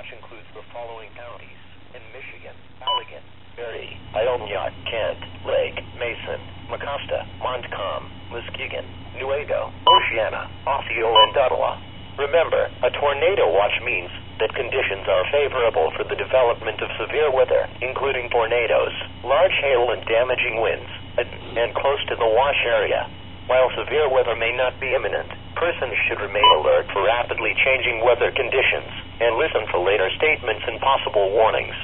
watch includes the following counties in Michigan, Allegan, Barry, Ionia, Kent, Lake, Mason, Mecosta, Montcalm, Muskegon, Newaygo, Oceana, Osceola, and Ottawa. Remember, a tornado watch means that conditions are favorable for the development of severe weather, including tornadoes, large hail, and damaging winds, and close to the watch area. While severe weather may not be imminent, persons should remain alert for rapidly changing weather conditions and listen for later statements and possible warnings.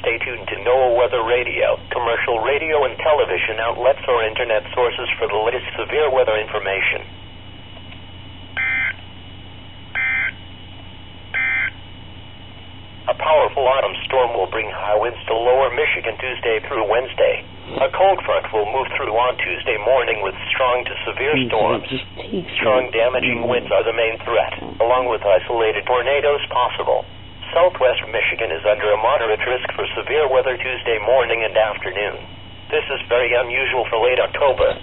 Stay tuned to NOAA Weather Radio, commercial radio and television outlets or internet sources for the latest severe weather information. A powerful autumn storm will bring high winds to lower Michigan Tuesday through Wednesday. A cold front will move through on Tuesday morning with strong to severe storms. Strong damaging winds are the main threat, along with isolated tornadoes possible. Southwest Michigan is under a moderate risk for severe weather Tuesday morning and afternoon. This is very unusual for late October.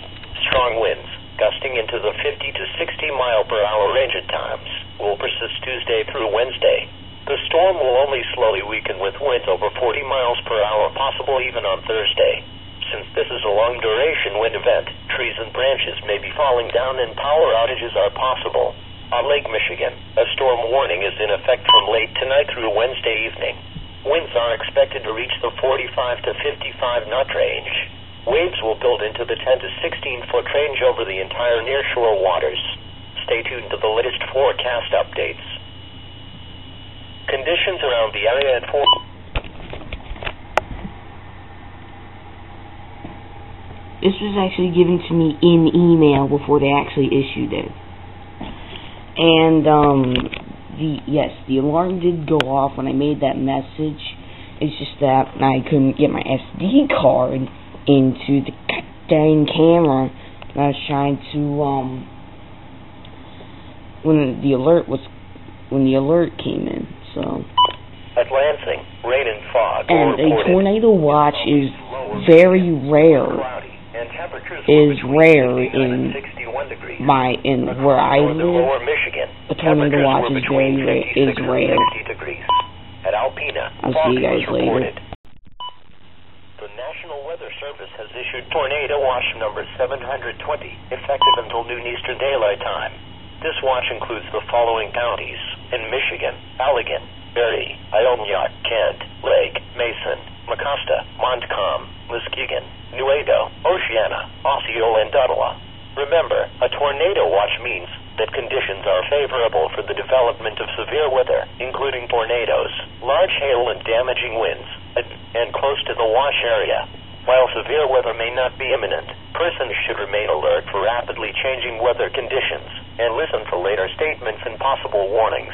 Strong winds, gusting into the 50 to 60 mile per hour range at times, will persist Tuesday through Wednesday. The storm will only slowly weaken with winds over 40 miles per hour, possible even on Thursday. Since this is a long duration wind event, trees and branches may be falling down and power outages are possible. On Lake Michigan, a storm warning is in effect from late tonight through Wednesday evening. Winds are expected to reach the 45 to 55 knot range. Waves will build into the 10 to 16 foot range over the entire nearshore waters. Stay tuned to the latest forecast updates. Conditions around the area at 4. This was actually given to me in email before they actually issued it. And um the yes, the alarm did go off when I made that message. It's just that I couldn't get my SD card into the dang camera. And I was trying to um when the alert was when the alert came in. So At Lansing, rain and fog. and a tornado watch is very rare is rare in my in where I live. A tornado watch is very ra- 56 is rare. At Alpena, I'll see you guys later. The National Weather Service has issued tornado watch number 720, effective until noon Eastern Daylight Time. This watch includes the following counties in Michigan: Allegan, Barry, Ionia, Kent, Lake, Mason, Mecosta, Montcalm, Muskegon, Newaygo, Oceana, Osceola, and Ottawa. Remember, a tornado watch means that conditions are favorable for the development of severe weather, including tornadoes, large hail, and damaging winds, and, and close to the watch area. While severe weather may not be imminent, persons should remain alert for rapidly changing weather conditions and listen for later statements and possible warnings.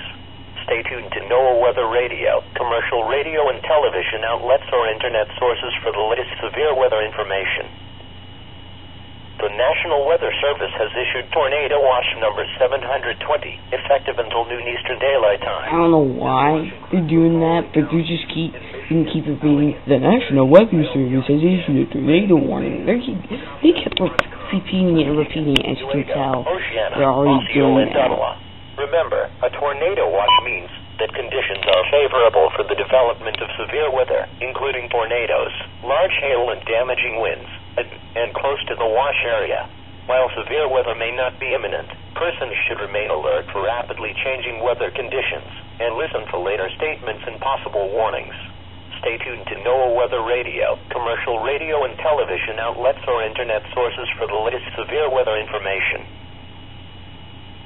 Stay tuned to NOAA Weather Radio, commercial radio and television outlets or internet sources for the latest severe weather information. The National Weather Service has issued tornado watch number 720, effective until noon Eastern Daylight Time. I don't know why they're doing that, but they just keep they keep repeating the National Weather Service has issued a tornado warning. They keep they kept repeating it and repeating it, as you can tell. They're already doing that. Remember, a tornado watch means that conditions are favorable for the development of severe weather, including tornadoes, large hail, and damaging winds, and, and close to the watch area. While severe weather may not be imminent, persons should remain alert for rapidly changing weather conditions and listen for later statements and possible warnings. Stay tuned to NOAA Weather Radio, commercial radio and television outlets or internet sources for the latest severe weather information.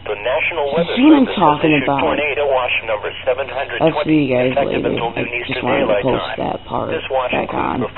The National Weather see what I'm Service talking about? tornado watch number 720, I'll see you guys effective later. until I noon just Eastern wanted to Daylight post Time. that part This watch back includes on. the